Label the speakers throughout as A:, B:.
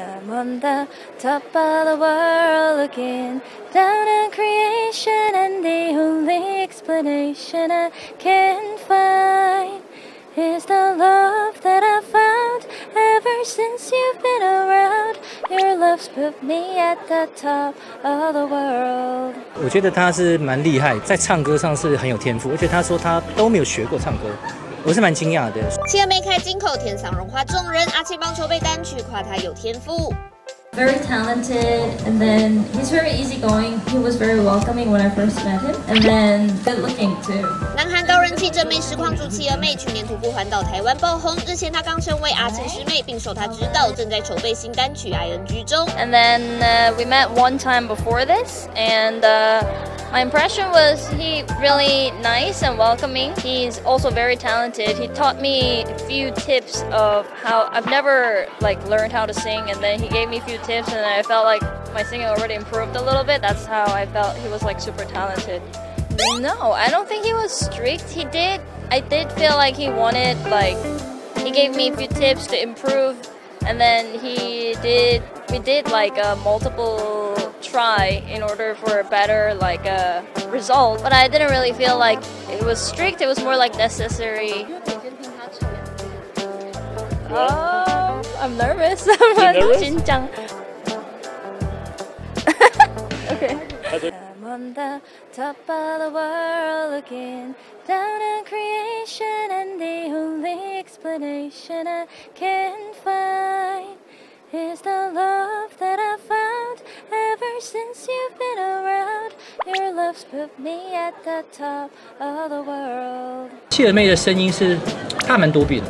A: I'm on the top of the world looking down at creation, and the only explanation I can find is the love that I found ever since you've been around. Your love's put me at the top of the world.
B: 我觉得他是蛮厉害，在唱歌上是很有天赋，而且他说他都没有学过唱歌， 我是蛮惊讶的。
C: 企鹅妹开金口，天桑融化众人。阿七帮筹备单曲，夸他有天赋。
A: Very talented, and then he's very easygoing. He was very welcoming when I first met him, and then good looking too.
C: 南韩高人气真妹实况主企鹅妹，去年徒步环岛台湾爆红。日前她刚成为阿庆师妹，并受她指导，正在筹备新单曲《ING》中。
A: And then uh, we met one time before this, and uh, my impression was he really nice and welcoming. He's also very talented. He taught me a few tips of how I've never like learned how to sing, and then he gave me a few tips, and I felt like my singing already improved a little bit. That's how I felt he was like super talented. No, I don't think he was strict. He did. I did feel like he wanted like he gave me a few tips to improve and then he did we did like a multiple try in order for a better like a result but i didn't really feel like it was strict. It was more like necessary. Oh i'm nervous.
D: Nervous?
A: okay. I'm on the top of the world looking down at creation, and the only explanation I can find is the since you've been around. Your love's put me at the top of the world.
B: 谢尔妹的声音是，她蛮多变的。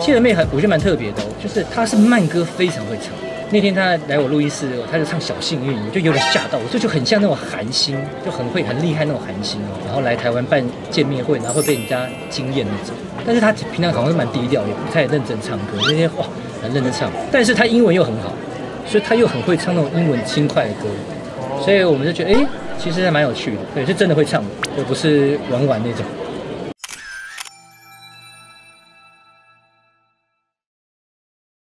B: 谢尔妹很，我觉得蛮特别的、哦，就是她是慢歌非常会唱。那天她来我录音室，她就唱《小幸运》，我就有点吓到，我这就很像那种韩星，就很会很厉害那种韩星哦。然后来台湾办见面会，然后会被人家惊艳那种。但是她平常好像是蛮低调，也不太认真唱歌。那天哇，很认真唱，但是她英文又很好，所以她又很会唱那种英文轻快的歌。所以我们就觉得，哎、其实还蛮有趣的。对，是真的会唱的，就不是玩玩那种。